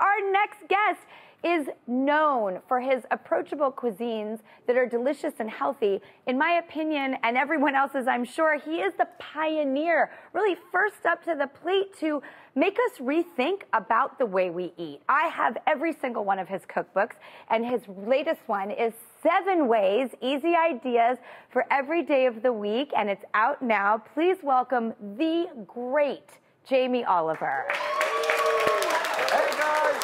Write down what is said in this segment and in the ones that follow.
Our next guest is known for his approachable cuisines that are delicious and healthy. In my opinion, and everyone else's, I'm sure, he is the pioneer, really first up to the plate to make us rethink about the way we eat. I have every single one of his cookbooks, and his latest one is Seven Ways, Easy Ideas for Every Day of the Week, and it's out now. Please welcome the great Jamie Oliver. Hey guys!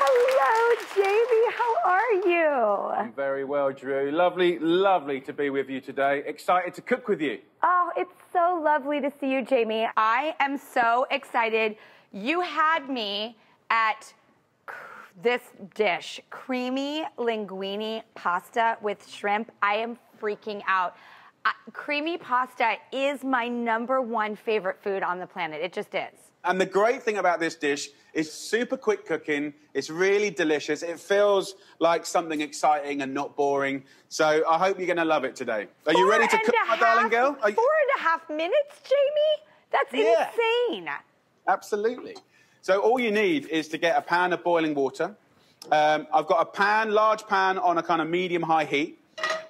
Hello, Jamie. How are you? I'm very well, Drew. Lovely, lovely to be with you today. Excited to cook with you. Oh, it's so lovely to see you, Jamie. I am so excited. You had me at this dish, creamy linguine pasta with shrimp. I am freaking out. Uh, creamy pasta is my number one favorite food on the planet. It just is. And the great thing about this dish is super quick cooking. It's really delicious. It feels like something exciting and not boring. So I hope you're going to love it today. Are you ready to cook, my darling girl? Are you- Four and a half minutes, Jamie? That's Yeah. insane. Absolutely. So all you need is to get a pan of boiling water. Um, I've got a pan, large pan on a kind of medium-high heat.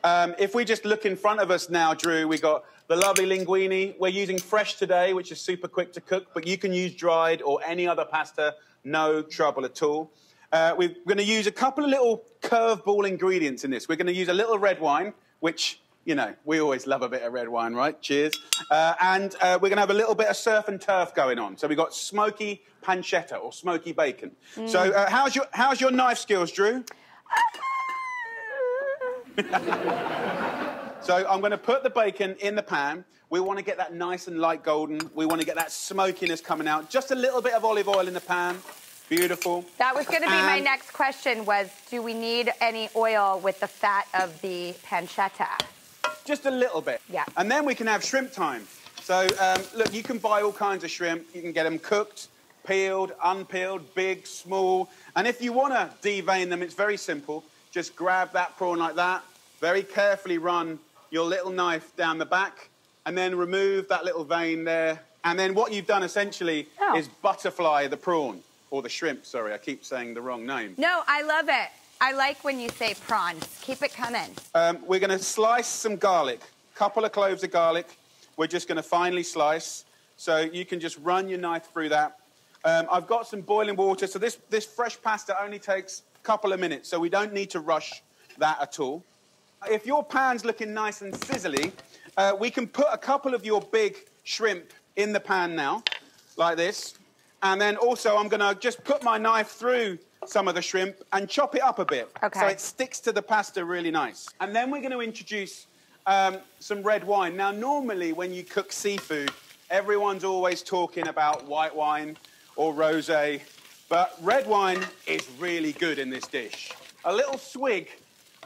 Um, if we just look in front of us now, Drew, we got the lovely linguine. We're using fresh today, which is super quick to cook, but you can use dried or any other pasta, no trouble at all. Uh, we're going to use a couple of little curveball ingredients in this. We're going to use a little red wine, which, you know, we always love a bit of red wine, right? Cheers. Uh, and uh, we're going to have a little bit of surf and turf going on. So we've got smoky pancetta or smoky bacon. So uh, how's, your, how's your knife skills, Drew? So I'm going to put the bacon in the pan. We want to get that nice and light golden. We want to get that smokiness coming out. Just a little bit of olive oil in the pan. Beautiful. That was going to be my next question was, do we need any oil with the fat of the pancetta? Just a little bit. Yeah. And then we can have shrimp time. So um, look, you can buy all kinds of shrimp. You can get them cooked, peeled, unpeeled, big, small. And if you want to devein them, it's very simple. Just grab that prawn like that. Very carefully run your little knife down the back, and then remove that little vein there. And then what you've done essentially Oh. is butterfly the prawn or the shrimp. Sorry, I keep saying the wrong name. No, I love it. I like when you say prawns. Keep it coming. Um, we're going to slice some garlic, couple of cloves of garlic. We're just going to finely slice. So you can just run your knife through that. Um, I've got some boiling water. So this, this fresh pasta only takes couple of minutes. So we don't need to rush that at all. If your pan's looking nice and sizzly, uh, we can put a couple of your big shrimp in the pan now, like this. And then also I'm going to just put my knife through some of the shrimp and chop it up a bit. Okay. So it sticks to the pasta really nice. And then we're going to introduce um, some red wine. Now, normally when you cook seafood, everyone's always talking about white wine or rosé, but red wine is really good in this dish. A little swig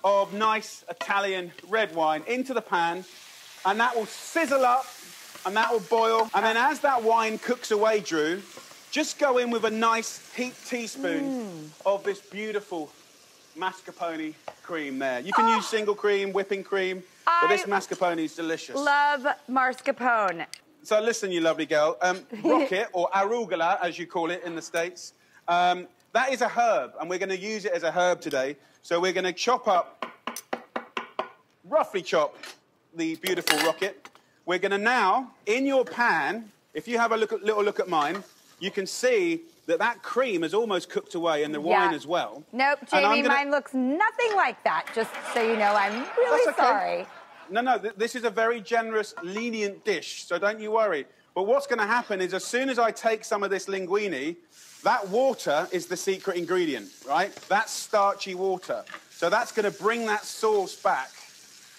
of nice Italian red wine into the pan, and that will sizzle up and that will boil. And then as that wine cooks away, Drew, just go in with a nice heaped teaspoon of this beautiful mascarpone cream there. You can use single cream, whipping cream, but this mascarpone is delicious. Love mascarpone. So listen, you lovely girl. Um, rocket, or arugula, as you call it in the States, um, that is a herb, and we're going to use it as a herb today. So we're going to chop up, roughly chop, the beautiful rocket. We're going to now, in your pan, if you have a look at, little look at mine, you can see that that cream has almost cooked away, and the Yeah. wine as well. Nope, Jamie, gonna- mine looks nothing like that. Just so you know, I'm really okay. sorry. No, no, th- this is a very generous, lenient dish, so don't you worry. But what's going to happen is as soon as I take some of this linguine, that water is the secret ingredient, right? That's starchy water. So that's going to bring that sauce back.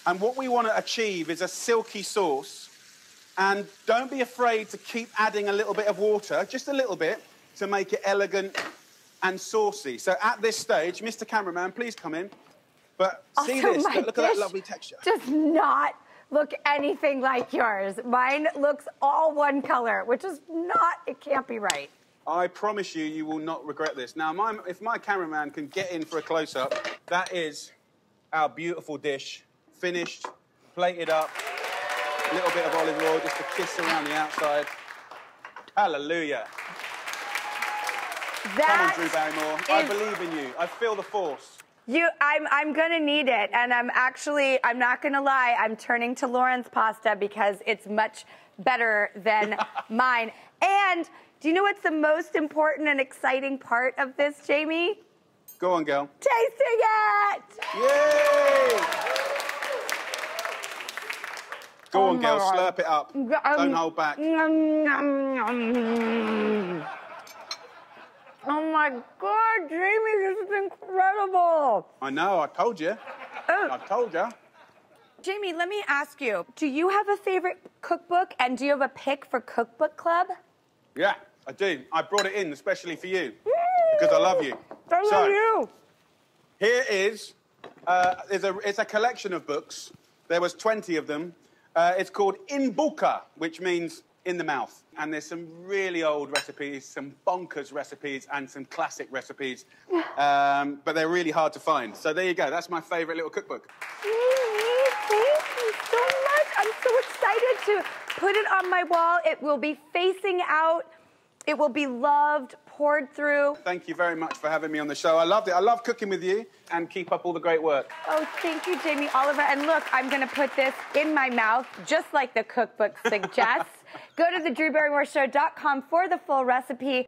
And what we want to achieve is a silky sauce. And don't be afraid to keep adding a little bit of water, just a little bit, to make it elegant and saucy. So at this stage, Mr. Cameraman, please come in. But see Also, this, look, look at that lovely texture. Does not look anything like yours. Mine looks all one color, which is not, it can't be right. I promise you, you will not regret this. Now, my, if my cameraman can get in for a close up, that is our beautiful dish, finished, plated up, a little bit of olive oil just to kiss around the outside. Hallelujah. That Come on, Drew Barrymore. I believe in you. I feel the force. You, I'm, I'm gonna need it, and I'm actually, I'm not gonna lie, I'm turning to Lauren's pasta because it's much better than mine. And do you know what's the most important and exciting part of this, Jamie? Go on, girl. Tasting it! Yay! Go Oh on, girl. Slurp it up. Um, Don't hold back. Nom, nom. Oh my God, Jamie, this is incredible. I know. I told you. Oh. I told you. Jamie, let me ask you do you have a favorite cookbook and do you have a pick for Cookbook Club? Yeah, I do. I brought it in especially for you because I love you. I So, love you. Here is, uh, it's, a, it's a collection of books. There was 20 of them. Uh, it's called In Bocca, which means in the mouth. And there's some really old recipes, some bonkers recipes, and some classic recipes. Um, but they're really hard to find. So there you go. That's my favorite little cookbook. Jamie, thank you so much. I'm so excited to put it on my wall. It will be facing out. It will be loved, poured through. Thank you very much for having me on the show. I loved it. I love cooking with you, and keep up all the great work. Oh, thank you, Jamie Oliver. And look, I'm going to put this in my mouth, just like the cookbook suggests. Go to the DrewBarrymoreShow.com for the full recipe.